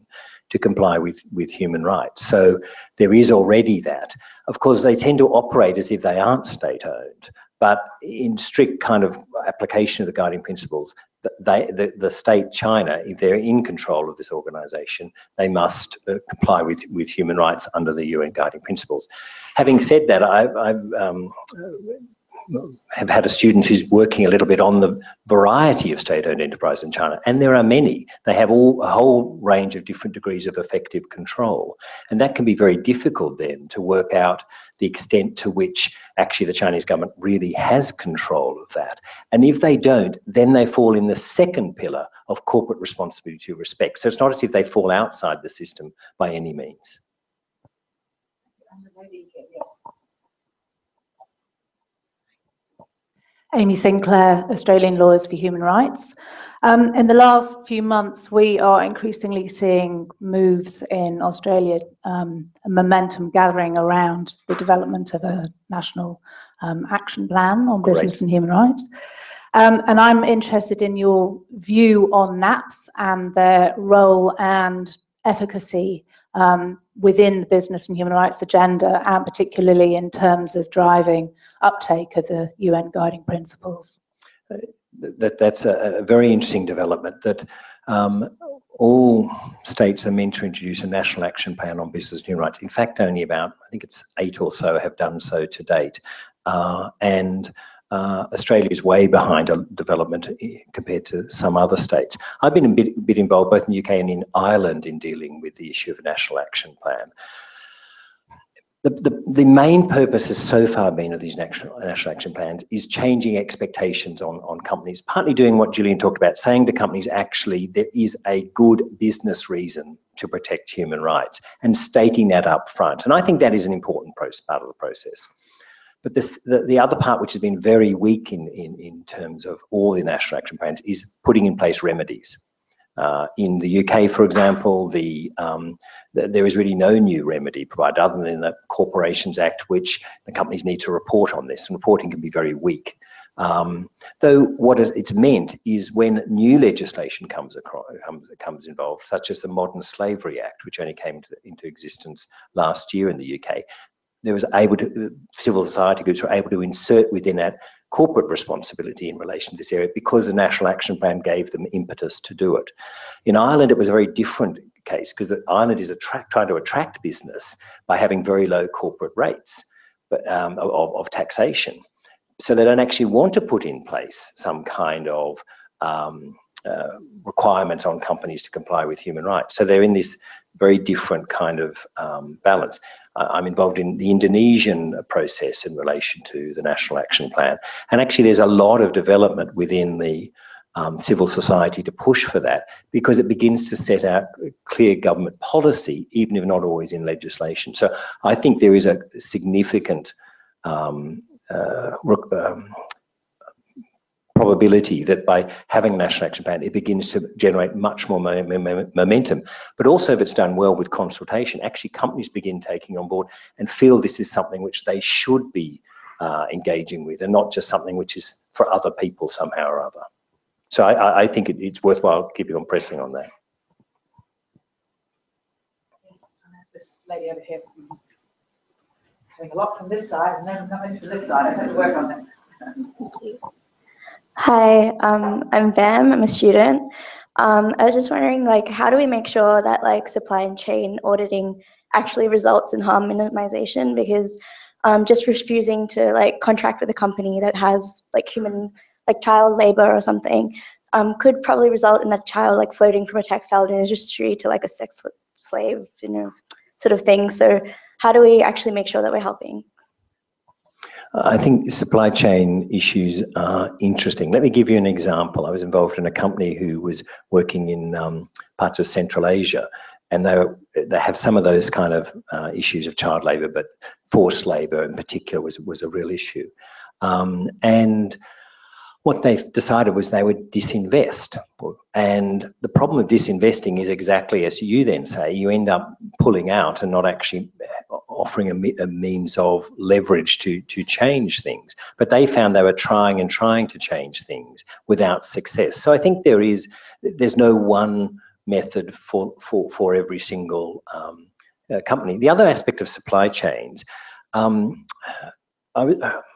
to comply with, with human rights. So there is already that. Of course, they tend to operate as if they aren't state-owned, but in strict kind of application of the guiding principles, they, the, the state China, if they're in control of this organization, they must uh, comply with, with human rights under the UN guiding principles. Having said that, I, I've um, have had a student who's working a little bit on the variety of state-owned enterprise in China, and there are many. They have all a whole range of different degrees of effective control, and that can be very difficult then to work out the extent to which actually the Chinese government really has control of that. And if they don't, then they fall in the second pillar of corporate responsibility to respect. So it's not as if they fall outside the system by any means. Yes. Amy Sinclair, Australian Lawyers for Human Rights. Um, in the last few months, we are increasingly seeing moves in Australia, um, momentum gathering around the development of a national um, action plan on Great. business and human rights. Um, and I'm interested in your view on NAPs and their role and efficacy um, within the business and human rights agenda, and particularly in terms of driving uptake of the UN guiding principles. That, that's a, a very interesting development that um, all states are meant to introduce a national action plan on business and human rights. In fact, only about, I think it's eight or so have done so to date. Uh, and uh, Australia is way behind on development compared to some other states. I've been a bit, bit, involved both in the UK and in Ireland in dealing with the issue of a national action plan. The, the, the main purpose has so far been of these national, national action plans is changing expectations on, on companies, partly doing what Gillian talked about, saying to companies, actually, there is a good business reason to protect human rights and stating that up front. And I think that is an important part of the process. But this, the, the other part, which has been very weak in, in, in terms of all the national action plans, is putting in place remedies. Uh, in the UK, for example, the, um, the, there is really no new remedy provided other than the Corporations Act, which the companies need to report on this, and reporting can be very weak. Um, though what it's meant is when new legislation comes, across, comes, comes involved, such as the Modern Slavery Act, which only came to, into existence last year in the UK, there was able to, civil society groups were able to insert within that corporate responsibility in relation to this area because the National Action Plan gave them impetus to do it. In Ireland, it was a very different case because Ireland is attract, trying to attract business by having very low corporate rates but, um, of, of, taxation. So they don't actually want to put in place some kind of um, uh, requirement on companies to comply with human rights. So they're in this very different kind of um, balance. I'm involved in the Indonesian process in relation to the National Action Plan. And actually, there's a lot of development within the um, civil society to push for that because it begins to set out clear government policy, even if not always in legislation. So I think there is a significant um, uh, um, probability that by having a national action plan, it begins to generate much more momentum. But also, if it's done well with consultation, actually companies begin taking on board and feel this is something which they should be uh, engaging with and not just something which is for other people somehow or other. So I, I think it, it's worthwhile keeping on pressing on that. Yes, this lady over here. having a lot from this side and then nothing from this side. I had to work on that. Hi, um, I'm Vam. I'm a student. Um, I was just wondering, like, how do we make sure that like supply and chain auditing actually results in harm minimization? Because um, just refusing to like contract with a company that has like human, like child labor or something, um, could probably result in that child like floating from a textile industry to like a sex slave, you know, sort of thing. So how do we actually make sure that we're helping? I think supply chain issues are interesting. Let me give you an example. I was involved in a company who was working in um, parts of Central Asia, and they, they have some of those kind of uh, issues of child labour, but forced labour in particular was, was a real issue. Um, and what they've decided was they would disinvest. And the problem with disinvesting is exactly as you then say, you end up pulling out and not actually offering a, a, means of leverage to, to change things. But they found they were trying and trying to change things without success. So I think there is, there's no one method for, for, for every single um, uh, company. The other aspect of supply chains, um,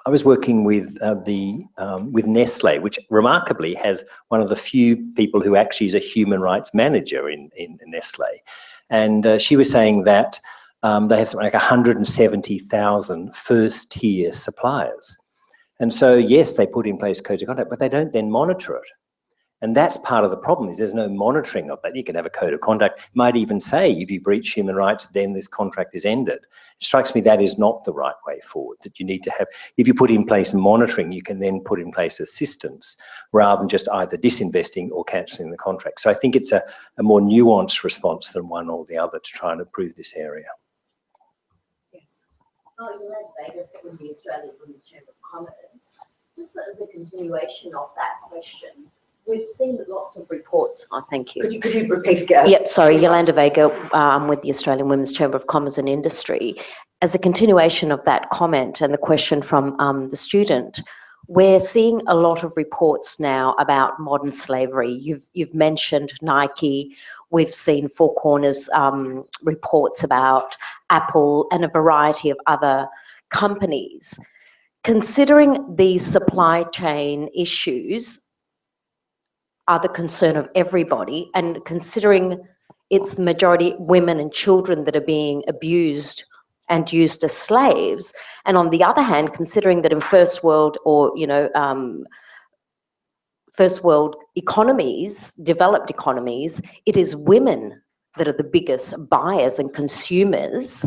was working with uh, the um, with Nestle, which remarkably has one of the few people who actually is a human rights manager in, in Nestle, and uh, she was saying that um, they have something like 170,000 first tier suppliers, and so yes, they put in place codes of conduct, but they don't then monitor it. And that's part of the problem is there's no monitoring of that. You can have a code of conduct, might even say if you breach human rights, then this contract is ended. It strikes me that is not the right way forward, that you need to have, if you put in place monitoring, you can then put in place assistance rather than just either disinvesting or cancelling the contract. So I think it's a, a more nuanced response than one or the other to try and improve this area. Oh, Yolanda Vega from the Australian Women's Chamber of Commerce. Just as a continuation of that question, We've seen lots of reports. Oh, thank you. Could you, could you repeat again? Yep, sorry, Yolanda Vega um, with the Australian Women's Chamber of Commerce and Industry. As a continuation of that comment and the question from um, the student, we're seeing a lot of reports now about modern slavery. You've you've mentioned Nike. We've seen Four Corners um, reports about Apple and a variety of other companies. Considering these supply chain issues, are the concern of everybody. And considering it's the majority women and children that are being abused and used as slaves, and on the other hand, considering that in first world or you know um, first world economies, developed economies, it is women that are the biggest buyers and consumers,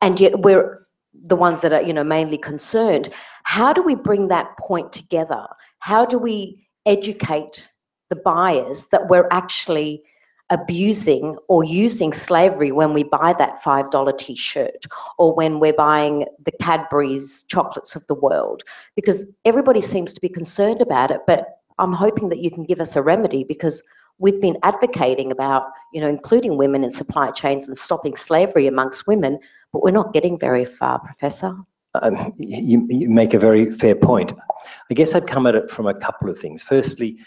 and yet we're the ones that are you know mainly concerned. How do we bring that point together? How do we educate the buyers that we're actually abusing or using slavery when we buy that $5 t shirt or when we're buying the Cadbury's chocolates of the world because everybody seems to be concerned about it. But I'm hoping that you can give us a remedy because we've been advocating about, you know, including women in supply chains and stopping slavery amongst women, but we're not getting very far, Professor. Um, you, you make a very fair point. I guess I'd come at it from a couple of things. Firstly,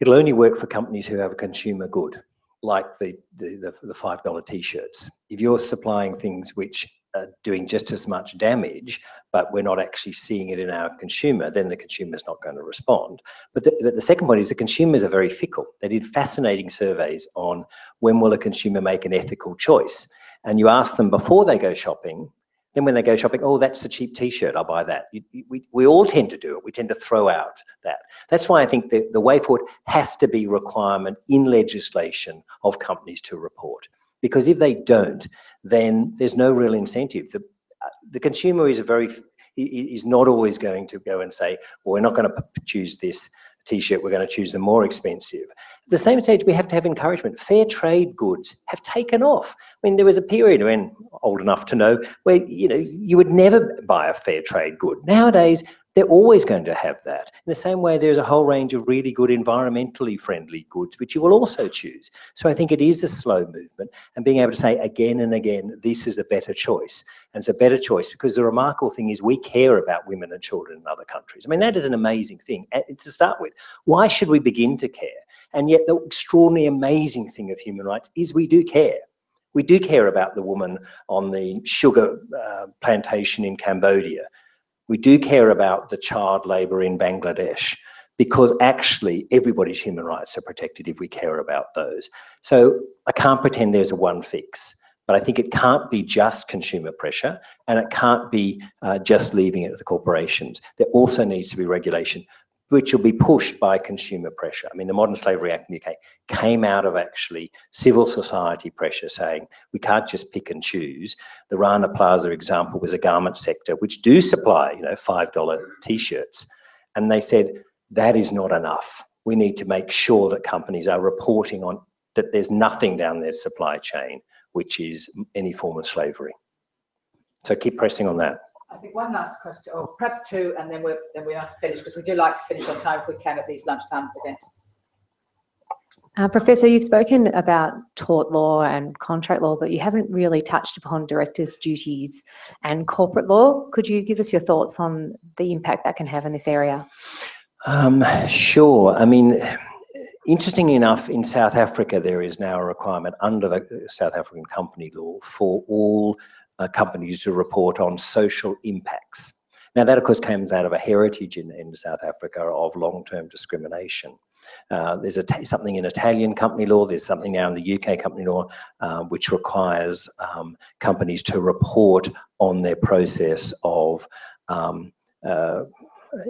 It'll only work for companies who have a consumer good, like the, the, the, the $5 t-shirts. If you're supplying things which doing just as much damage, but we're not actually seeing it in our consumer, then the consumer's not going to respond. But the, but the second point is the consumers are very fickle. They did fascinating surveys on when will a consumer make an ethical choice. And you ask them before they go shopping, then when they go shopping, oh, that's a cheap T-shirt, I'll buy that. You, we, we all tend to do it. We tend to throw out that. That's why I think the, the way forward has to be requirement in legislation of companies to report. Because if they don't, then there's no real incentive. The, uh, the consumer is a very is not always going to go and say, well, we're not going to choose this t-shirt, we're going to choose the more expensive. At the same stage, we have to have encouragement. Fair trade goods have taken off. I mean, there was a period when, old enough to know, where, you know, you would never buy a fair trade good. Nowadays, they're always going to have that. In the same way, there's a whole range of really good environmentally friendly goods, which you will also choose. So I think it is a slow movement and being able to say again and again, this is a better choice. And it's a better choice because the remarkable thing is we care about women and children in other countries. I mean, that is an amazing thing to start with. Why should we begin to care? And yet the extraordinary amazing thing of human rights is we do care. We do care about the woman on the sugar uh, plantation in Cambodia. We do care about the child labour in Bangladesh because actually everybody's human rights are protected if we care about those. So I can't pretend there's a one fix. But I think it can't be just consumer pressure and it can't be uh, just leaving it to the corporations. There also needs to be regulation, which will be pushed by consumer pressure. I mean, the Modern Slavery Act in the UK came out of actually civil society pressure saying we can't just pick and choose. The Rana Plaza example was a garment sector which do supply, you know, $5 t-shirts. And they said, that is not enough. We need to make sure that companies are reporting on that there's nothing down their supply chain which is any form of slavery. So keep pressing on that. I think one last question, or perhaps two, and then we're then we must finish because we do like to finish on time if we can at these lunchtime events. Uh, Professor, you've spoken about tort law and contract law, but you haven't really touched upon directors' duties and corporate law. Could you give us your thoughts on the impact that can have in this area? Um, sure. I mean, Interestingly enough, in South Africa, there is now a requirement under the South African company law for all uh, companies to report on social impacts. Now, that of course comes out of a heritage in, in South Africa of long-term discrimination. Uh, there's a something in Italian company law, there's something now in the UK company law, uh, which requires um, companies to report on their process of um, uh,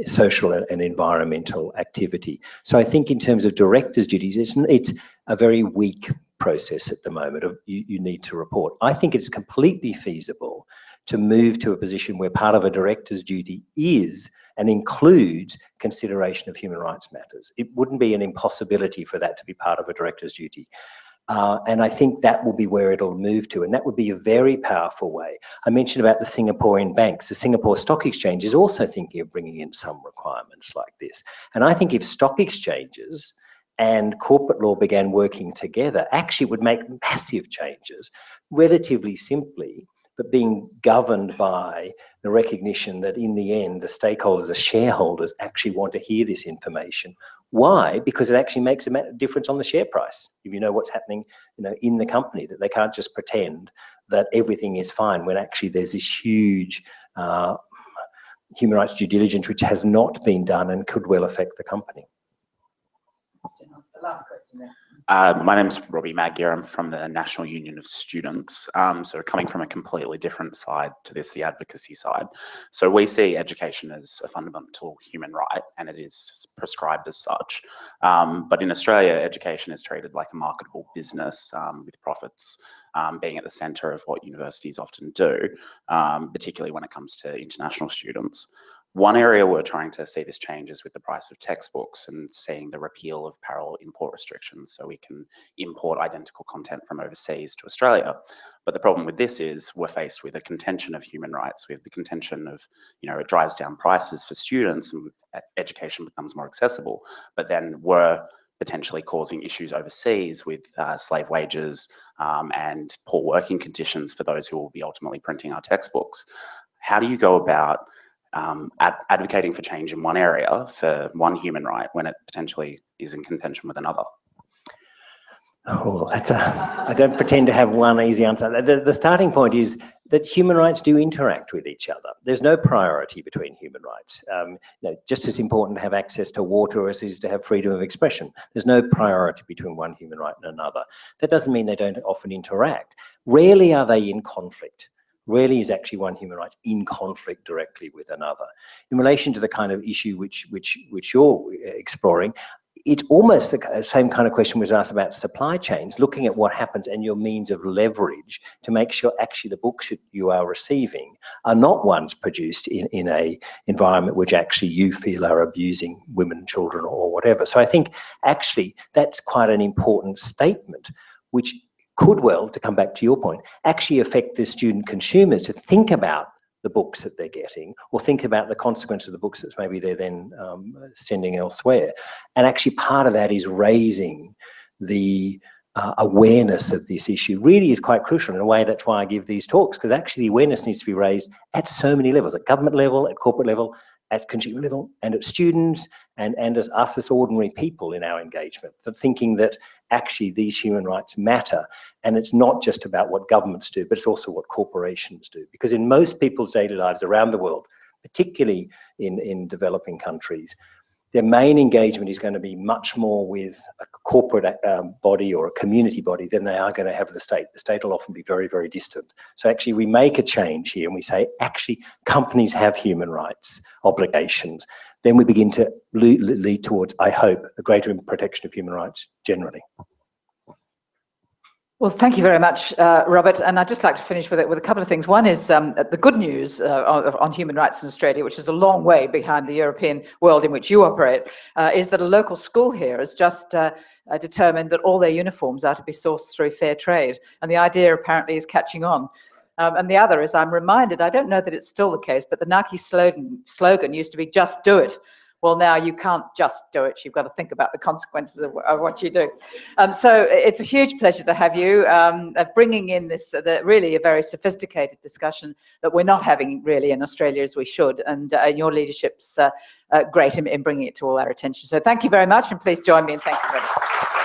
social and environmental activity. So I think in terms of directors' duties, it's, it's a very weak process at the moment of you, you need to report. I think it's completely feasible to move to a position where part of a director's duty is and includes consideration of human rights matters. It wouldn't be an impossibility for that to be part of a director's duty. Uh, and I think that will be where it'll move to. And that would be a very powerful way. I mentioned about the Singaporean banks. The Singapore Stock Exchange is also thinking of bringing in some requirements like this. And I think if stock exchanges and corporate law began working together, actually would make massive changes relatively simply, but being governed by the recognition that in the end, the stakeholders, the shareholders actually want to hear this information why? Because it actually makes a difference on the share price. If you know what's happening, you know, in the company, that they can't just pretend that everything is fine when actually there's this huge uh, human rights due diligence which has not been done and could well affect the company. Last question there. Uh, my name's Robbie Magyar. I'm from the National Union of Students. Um, so coming from a completely different side to this, the advocacy side. So we see education as a fundamental human right, and it is prescribed as such. Um, but in Australia, education is treated like a marketable business um, with profits um, being at the centre of what universities often do, um, particularly when it comes to international students. One area we're trying to see this change is with the price of textbooks and seeing the repeal of parallel import restrictions so we can import identical content from overseas to Australia. But the problem with this is we're faced with a contention of human rights. We have the contention of, you know, it drives down prices for students and education becomes more accessible. But then we're potentially causing issues overseas with uh, slave wages um, and poor working conditions for those who will be ultimately printing our textbooks. How do you go about um, ad advocating for change in one area for one human right when it potentially is in contention with another? Oh, that's a, I don't pretend to have one easy answer. The, the starting point is that human rights do interact with each other. There's no priority between human rights. Um, you know, just as important to have access to water as it is to have freedom of expression. There's no priority between one human right and another. That doesn't mean they don't often interact. Rarely are they in conflict rarely is actually one human rights in conflict directly with another. In relation to the kind of issue which, which, which you're uh, exploring, it's almost the same kind of question was asked about supply chains, looking at what happens and your means of leverage to make sure actually the books that you are receiving are not ones produced in, in a environment which actually you feel are abusing women, children, or whatever. So I think actually that's quite an important statement, which could well, to come back to your point, actually affect the student consumers to think about the books that they're getting or think about the consequence of the books that maybe they're then um, sending elsewhere. And actually part of that is raising the uh, awareness of this issue really is quite crucial in a way that's why I give these talks because actually the awareness needs to be raised at so many levels, at government level, at corporate level, at consumer level and at students and, and as us as ordinary people in our engagement, thinking that actually these human rights matter. And it's not just about what governments do, but it's also what corporations do. Because in most people's daily lives around the world, particularly in, in developing countries, their main engagement is going to be much more with a corporate um, body or a community body than they are going to have the state. The state will often be very, very distant. So actually we make a change here and we say, actually, companies have human rights obligations. Then we begin to lead, lead towards, I hope, a greater protection of human rights generally. Well, thank you very much, uh, Robert. And I'd just like to finish with it with a couple of things. One is um, the good news uh, on, human rights in Australia, which is a long way behind the European world in which you operate, uh, is that a local school here has just uh, uh, determined that all their uniforms are to be sourced through fair trade. And the idea apparently is catching on. Um, and the other is I'm reminded, I don't know that it's still the case, but the Nike slogan, slogan used to be just do it well, now you can't just do it. You've got to think about the consequences of, of what you do. Um, so it's a huge pleasure to have you um, bringing in this uh, the, really a very sophisticated discussion that we're not having really in Australia as we should. And uh, your leadership's uh, uh, great in, in bringing it to all our attention. So thank you very much. And please join me and thank you